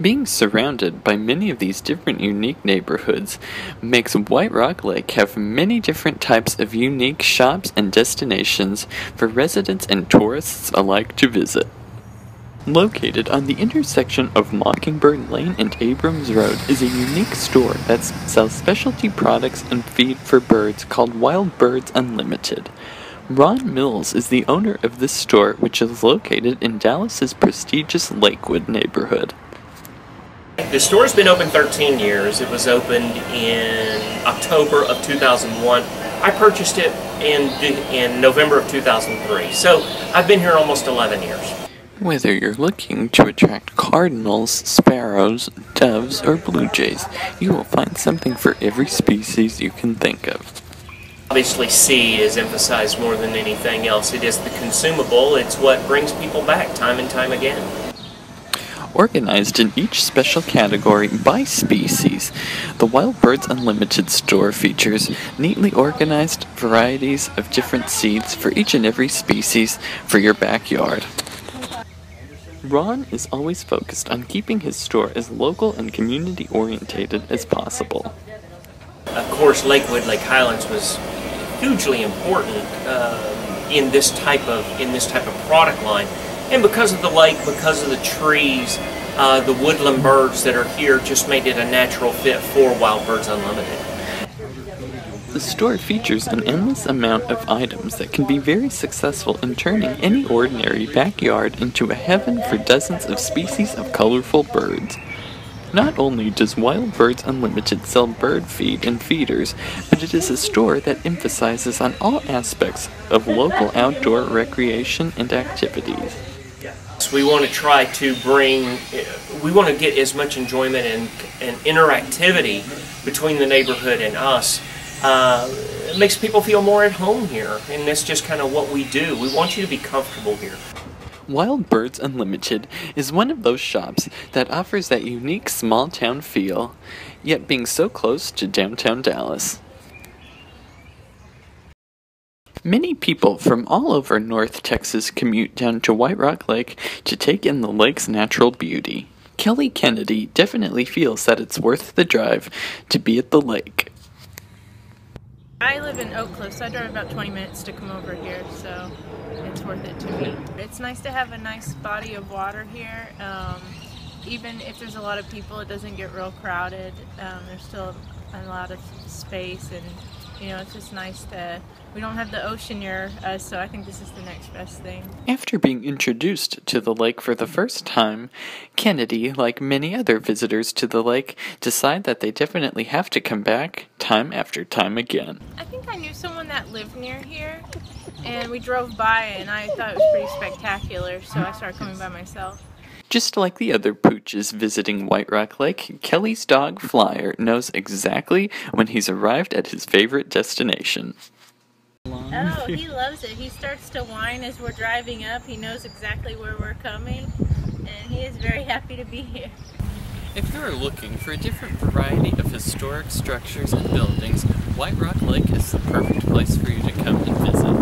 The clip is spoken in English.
Being surrounded by many of these different unique neighborhoods makes White Rock Lake have many different types of unique shops and destinations for residents and tourists alike to visit. Located on the intersection of Mockingbird Lane and Abrams Road is a unique store that sells specialty products and feed for birds called Wild Birds Unlimited. Ron Mills is the owner of this store, which is located in Dallas's prestigious Lakewood neighborhood. The store's been open 13 years. It was opened in October of 2001. I purchased it in in November of 2003. So I've been here almost 11 years. Whether you're looking to attract cardinals, sparrows, doves, or blue jays, you will find something for every species you can think of. Obviously, seed is emphasized more than anything else. It is the consumable, it's what brings people back time and time again. Organized in each special category by species, the Wild Birds Unlimited store features neatly organized varieties of different seeds for each and every species for your backyard. Ron is always focused on keeping his store as local and community orientated as possible. Of course, Lakewood, Lake Highlands was hugely important uh, in this type of in this type of product line. And because of the lake, because of the trees, uh, the woodland birds that are here just made it a natural fit for Wild Birds Unlimited. The store features an endless amount of items that can be very successful in turning any ordinary backyard into a heaven for dozens of species of colorful birds. Not only does Wild Birds Unlimited sell bird feed and feeders, but it is a store that emphasizes on all aspects of local outdoor recreation and activities. We want to try to bring, we want to get as much enjoyment and, and interactivity between the neighborhood and us. Uh, it makes people feel more at home here, and that's just kind of what we do. We want you to be comfortable here. Wild Birds Unlimited is one of those shops that offers that unique small town feel, yet being so close to downtown Dallas. Many people from all over North Texas commute down to White Rock Lake to take in the lake's natural beauty. Kelly Kennedy definitely feels that it's worth the drive to be at the lake. I live in Oak Cliff, so I drive about 20 minutes to come over here, so it's worth it to me. It's nice to have a nice body of water here. Um, even if there's a lot of people, it doesn't get real crowded. Um, there's still a lot of space and you know, it's just nice to, we don't have the ocean near us, so I think this is the next best thing. After being introduced to the lake for the first time, Kennedy, like many other visitors to the lake, decide that they definitely have to come back time after time again. I think I knew someone that lived near here, and we drove by, and I thought it was pretty spectacular, so I started coming by myself. Just like the other pooches visiting White Rock Lake, Kelly's dog Flyer knows exactly when he's arrived at his favorite destination. Oh, he loves it. He starts to whine as we're driving up. He knows exactly where we're coming, and he is very happy to be here. If you are looking for a different variety of historic structures and buildings, White Rock Lake is the perfect place for you to come and visit.